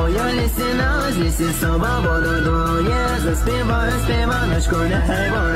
Ой, лісі на злісі, сова воду дує, заспіваю співаночку, нехай вона